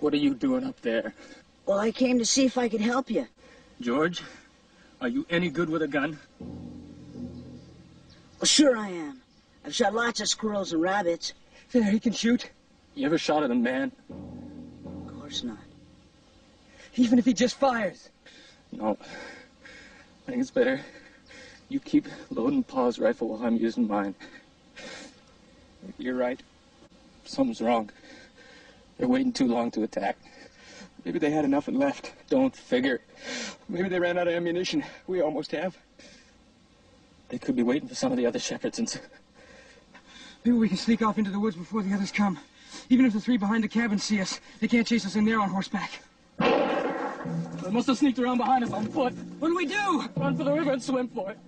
What are you doing up there? Well, I came to see if I could help you. George, are you any good with a gun? Well, sure I am. I've shot lots of squirrels and rabbits. There, he can shoot. You ever shot at a man? Of course not. Even if he just fires? No. I think it's better you keep loading Pa's rifle while I'm using mine. You're right. Something's wrong. They're waiting too long to attack. Maybe they had enough and left. Don't figure. Maybe they ran out of ammunition. We almost have. They could be waiting for some of the other Shepherdsons. Maybe we can sneak off into the woods before the others come. Even if the three behind the cabin see us, they can't chase us in there on horseback. They must have sneaked around behind us on foot. What do we do? Run for the river and swim for it.